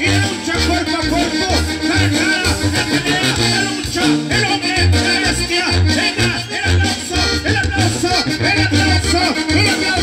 y la lucha cuerpo a cuerpo, cara a cara, la pelea, la lucha, el hombre, la bestia, venga, el aplauso, el aplauso, el aplauso, el aplauso.